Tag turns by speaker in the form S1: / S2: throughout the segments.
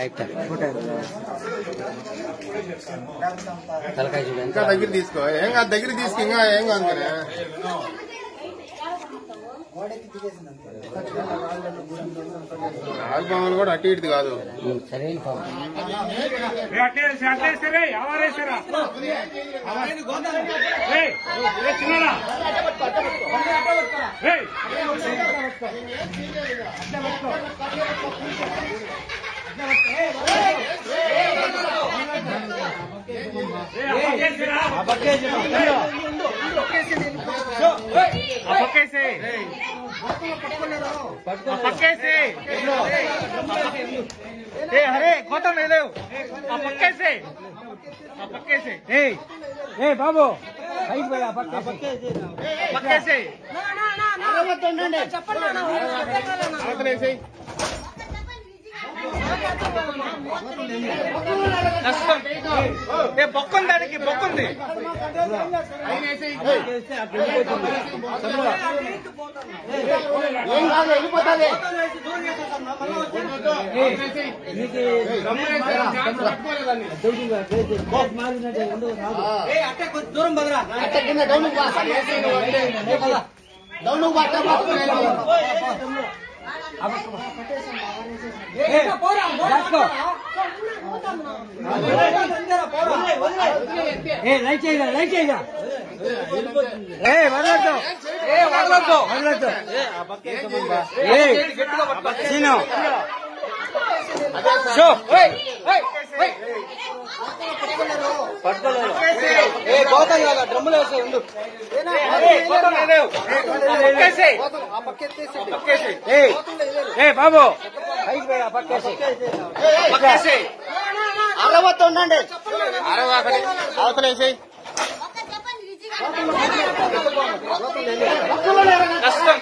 S1: Right తలకాయ చూడండి
S2: ఇంకా దగ్గర తీసుకో. ఏం కాదు దగ్గర తీసుకో ఇంకా ఏం కాదు కదా కూడా అటు ఇటు కాదు.
S1: సరైన పాము
S3: అట్లేసి అట్లేస్తారే ఎవరేసారా చిన్నడా ఏయ్, ఏయ్, ఆ పక్కేసిరా. ఆ పక్కేసి ఆ పక్కేసి ఏ హరే గౌతమ్ లేవు ఆ పక్కేసి ఆ పక్కేసి ఏయ్ ఏ బాబు పైకి పోయి ఆ పక్కేసి ఆ పక్కేసి
S2: అవతలేసేయ్.
S3: కష్టం ఏ బొక్కుంది దానికి బొక్కుంది
S2: ఏం కాదు వెళ్ళిపోతుంది
S4: దూరం బదరా
S3: ఏ లైట్ చేయగా లైట్ చేయగా. ఏ వదలొద్దు. ఏ వదలొద్దు. వదలొద్దు. ఏ సీను. షో. పట్టుకోలేదు. ఏ గోతం కాదు డ్రమ్ములు వేసే ఉండు. ఏ బాబు. పైకి పోయి ఆ పక్కేసి
S2: అరవత్తు ఉండండి. అరవై అవతలేసేయ్
S3: కష్టం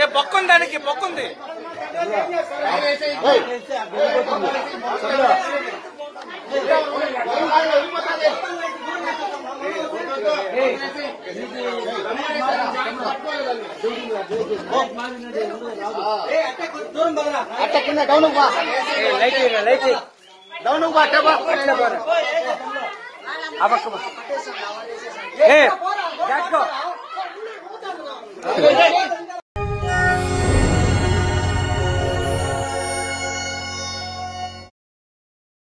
S3: ఏ బొక్కుంది దానికి బొక్కుంది
S2: అట్ట కింద డౌన్
S3: లైట్ లైట్ दौनु ए